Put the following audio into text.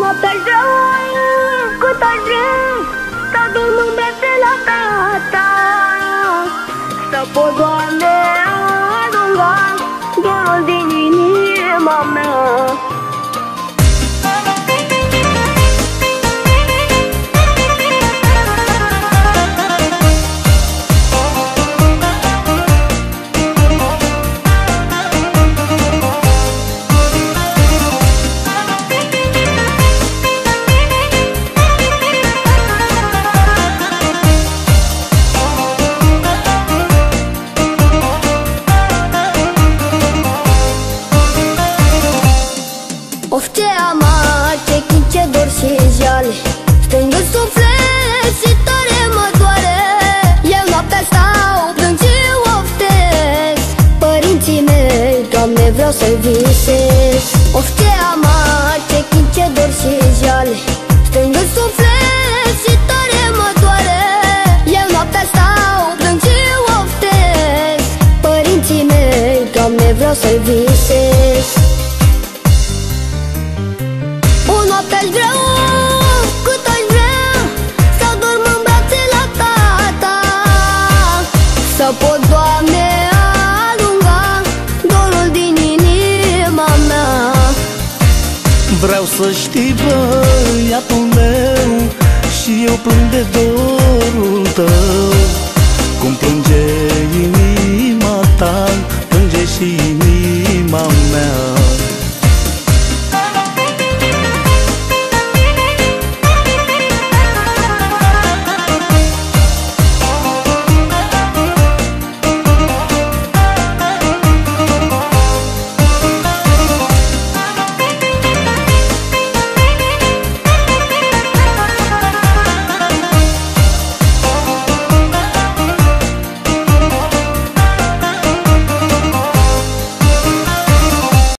Noaptea cât aș vrea Să dorm în brațe la tata. Să pot, Doamne, arunca Dorul din inima mea ce amar, ce chin, ce dor și jale Strâng în suflet și tare mă doare. Eu noaptea stau, plâng și oftez Părinții mei, Doamne, vreau să-i visez. Of ce amar, ce chin, ce dor și jale Strâng în suflet și tare mă doare. Eu noaptea stau, plâng și oftez Părinții mei, Doamne, vreau să-i visez Vreau să știi, băiatul meu Și eu plâng de dorul tău. Cum plânge